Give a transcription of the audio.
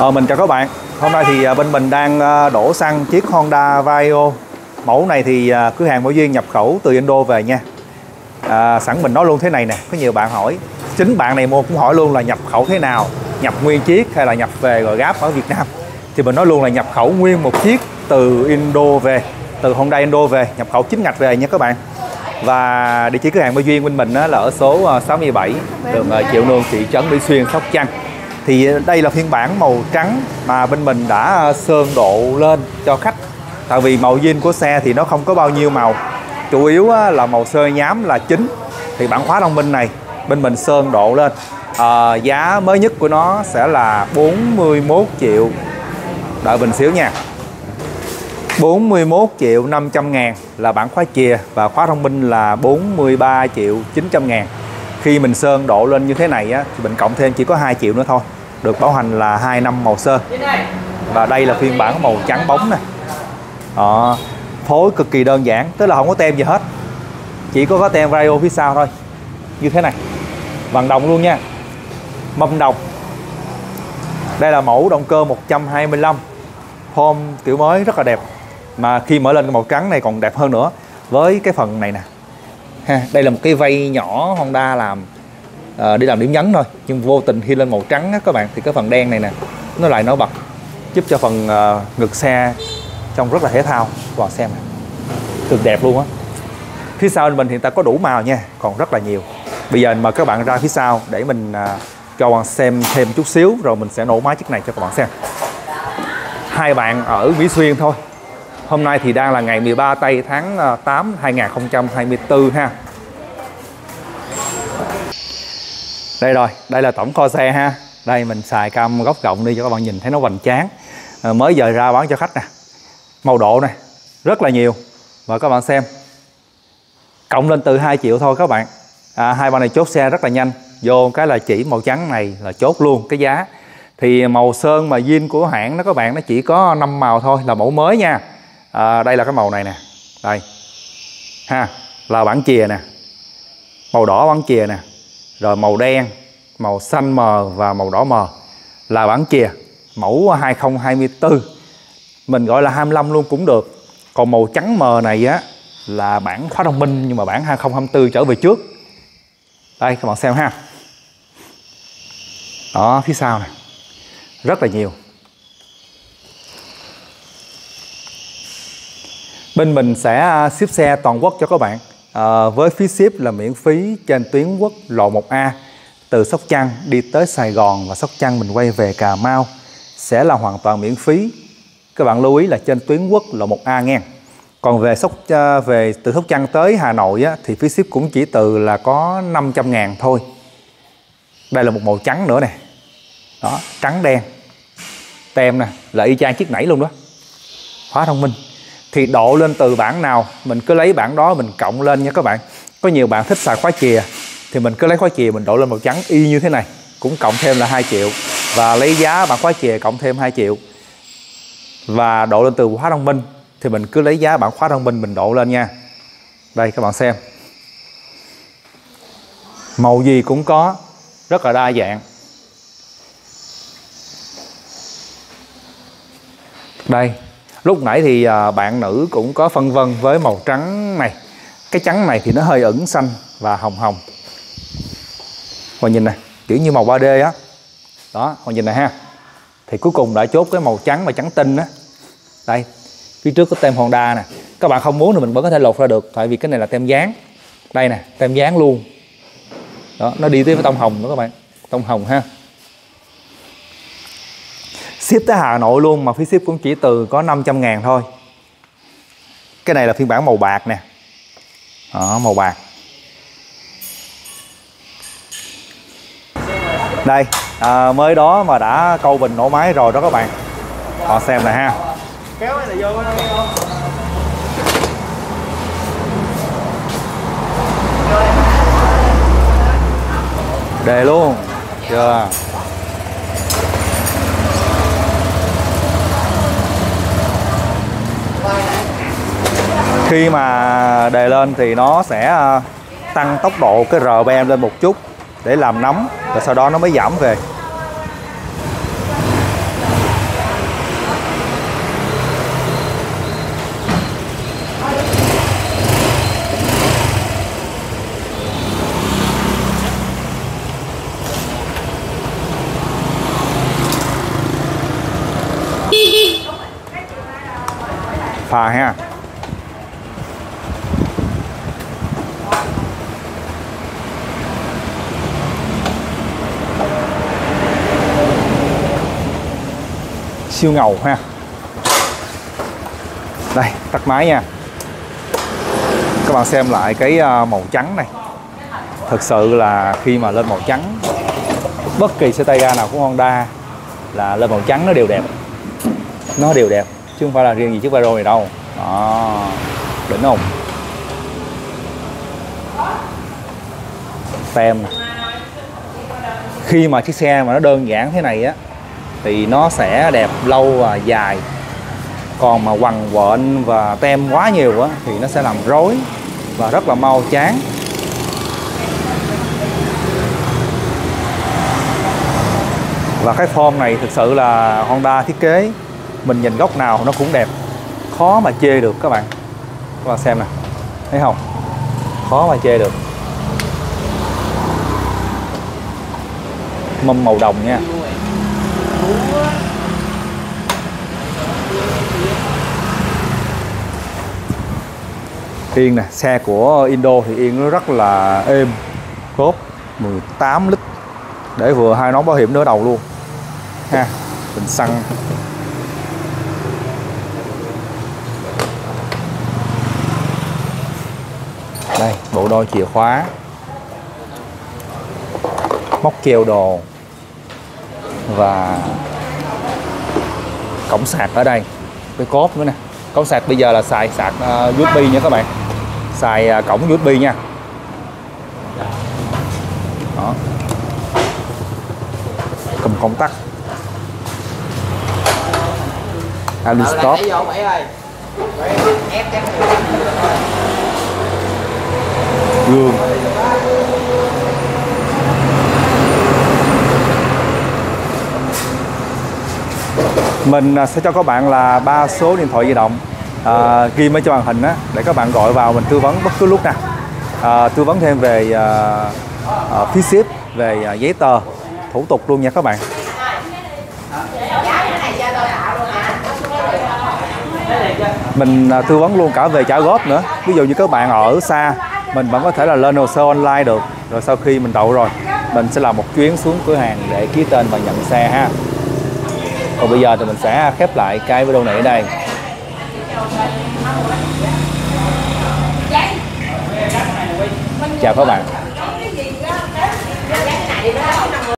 Ờ, mình chào các bạn. Hôm nay thì à, bên mình đang à, đổ xăng chiếc Honda Vario Mẫu này thì à, cửa hàng Bảo Duyên nhập khẩu từ Indo về nha. À, Sẵn mình nói luôn thế này nè Có nhiều bạn hỏi. Chính bạn này mua cũng hỏi luôn là nhập khẩu thế nào? Nhập nguyên chiếc hay là nhập về rồi gáp ở Việt Nam? Thì mình nói luôn là nhập khẩu nguyên một chiếc từ Indo về Từ Honda Indo về Nhập khẩu chính ngạch về nha các bạn. Và địa chỉ cửa hàng Bảo Duyên bên mình là ở số 67 đường Triệu Nương thị trấn Mỹ Xuyên Sóc Trăng thì ờ, đây là phiên bản màu trắng mà bên mình đã ờ, sơn độ lên cho khách. Tại vì màu zin của xe thì nó không có bao nhiêu màu. Chủ yếu là màu sơn nhám là chính. Thì bản khóa thông minh này bên mình sơn độ lên. À, giá mới nhất của nó sẽ là 41 triệu. Đợi mình xíu nha. 41 triệu 500 ngàn là bản khóa chìa và khóa thông minh là 43 triệu 900 ngàn khi mình sơn độ lên như thế này á, thì mình cộng thêm chỉ có 2 triệu nữa thôi. Được bảo hành là 2 năm màu sơn và đây là phiên bản màu trắng bóng nè. Đó, phối cực kỳ đơn giản tức là không có tem gì hết. Chỉ có có tem radio phía sau thôi. Như thế này. Bằng đồng luôn nha. Mâm đồng. Đây là mẫu động cơ 125 form kiểu mới rất là đẹp. Mà khi mở lên cái màu trắng này còn đẹp hơn nữa. Với cái phần này nè ha đây là một cái vây nhỏ Honda làm ờ, uh, đi làm điểm nhấn thôi. Nhưng vô tình khi lên màu trắng á, các bạn thì cái phần đen này nè nó lại nổi bật giúp cho phần uh, ngực xe trông rất là thể thao. Vào xem cực đẹp luôn á. Phía sau mình hiện tại có đủ màu nha còn rất là nhiều. Bây giờ mời các bạn ra phía sau để mình uh, cho bạn xem thêm chút xíu rồi mình sẽ nổ máy chiếc này cho các bạn xem. Hai bạn ở Mỹ Xuyên thôi. Hôm nay thì đang là ngày 13 tây tháng ờ, 8 2024 ha. Đây rồi, đây là tổng kho xe ha. Đây mình xài cam góc rộng đi cho các bạn nhìn thấy nó hoành tráng. À, Mới giờ ra bán cho khách nè. Màu độ này rất là nhiều. Và các bạn xem Cộng lên từ 2 triệu thôi các bạn. À, Hai bạn này chốt xe rất là nhanh. Vô cái là chỉ màu trắng này là chốt luôn cái giá. Thì màu sơn mà zin của hãng đó các bạn Nó chỉ có 5 màu thôi là mẫu mới nha à, đây là cái màu này nè. Đây. Ha là bản chìa nè. Màu đỏ bản chìa nè. Rồi màu đen màu xanh mờ và màu đỏ mờ. Là bản chìa mẫu 2024 mình gọi là 25 luôn cũng được. Còn màu trắng mờ này á là bản khóa thông minh nhưng mà bản 2024 trở về trước. Đây các bạn xem ha. Đó phía sau này rất là nhiều. Bên mình sẽ à, ship xe toàn quốc cho các bạn à, với phí ship là miễn phí trên tuyến quốc lộ 1A từ Sóc Trăng đi tới Sài Gòn và Sóc Trăng mình quay về Cà Mau sẽ là hoàn toàn miễn phí. Các bạn lưu ý là trên tuyến quốc lộ 1A nghe. Còn về Sóc à, về từ Sóc Trăng tới Hà Nội á, thì phí ship cũng chỉ từ là có 500 ngàn thôi. Đây là một màu trắng nữa nè. Đó, trắng đen. Tem nè, là y chang chiếc nãy luôn đó. Khóa thông minh thì độ lên từ bảng nào, mình cứ lấy bảng đó mình cộng lên nha các bạn. Có nhiều bạn thích xài khóa chìa, thì mình cứ lấy khóa chìa mình độ lên màu trắng y như thế này, cũng cộng thêm là 2 triệu. Và lấy giá bản khóa chìa cộng thêm 2 triệu. Và độ lên từ khóa thông minh, thì mình cứ lấy giá bản khóa thông minh mình độ lên nha. Đây, các bạn xem. Màu gì cũng có, rất là đa dạng. Đây lúc nãy thì à, bạn nữ cũng có phân vân với màu trắng này. Cái trắng này thì nó hơi ẩn xanh và hồng hồng. Và nhìn này, kiểu như màu 3D á. Đó Hoàng nhìn này ha. Thì cuối cùng đã chốt cái màu trắng và trắng tinh á. Đây, phía trước có tem Honda nè. Các bạn không muốn thì mình vẫn có thể lột ra được, tại vì cái này là tem dán. Đây nè, tem dán luôn. Đó, nó đi tới với tông hồng nữa các bạn. Tông hồng ha ship tới Hà Nội luôn mà phí ship cũng chỉ từ có 500 ngàn thôi. Cái này là phiên bản màu bạc nè. Đó, màu bạc. Đây à, mới đó mà đã câu bình nổ máy rồi đó các bạn. Họ xem nè ha. Kéo này là vô đề luôn. Chưa khi mà đề lên thì nó sẽ à, tăng tốc độ cái rờ lên một chút để làm nóng và sau đó nó mới giảm về. Phà ha. Siêu ngầu ha. Đây, tắt máy nha. Các bạn xem lại cái à, màu trắng này. Thực sự là khi mà lên màu trắng, bất kỳ xe tay ga nào của Honda là lên màu trắng nó đều đẹp. Nó đều đẹp, chứ không phải là riêng gì chiếc Vero này đâu. Đó, đỉnh không? Tem khi mà chiếc xe mà nó đơn giản thế này á thì nó sẽ đẹp lâu và dài. Còn mà quằn quện và tem quá nhiều á, thì nó sẽ làm rối và rất là mau chán. Và cái form này thực sự là Honda thiết kế, mình nhìn góc nào nó cũng đẹp. Khó mà chê được các bạn. Các bạn xem nè, thấy không? Khó mà chê được. Mâm màu đồng nha. Yên nè, xe của Indo thì Yên nó rất là êm Cốp 18 lít Để vừa hai nón bảo hiểm đỡ đầu luôn. Ha Bình xăng. Đây, bộ đôi chìa khóa. Móc keo đồ. Và Cổng sạc ở đây Cái cốp nữa nè. Cổng sạc bây giờ là xài sạc uh, USB nha các bạn. Xài uh, cổng USB nha. Đó. Cầm công tắc. Ali stop. gương mình à, sẽ cho các bạn là ba số điện thoại di động. À, ghi mấy cho màn hình á để các bạn gọi vào mình tư vấn bất cứ lúc nào. À, tư vấn thêm về à, à, phí ship về à, giấy tờ thủ tục luôn nha các bạn. Mình à, tư vấn luôn cả về trả góp nữa. Ví dụ như các bạn ở xa mình vẫn có thể là lên hồ sơ online được. Rồi sau khi mình đậu rồi mình sẽ làm một chuyến xuống cửa hàng để ký tên và nhận xe ha còn bây giờ thì mình sẽ khép lại cái video này ở đây. Chào các bạn.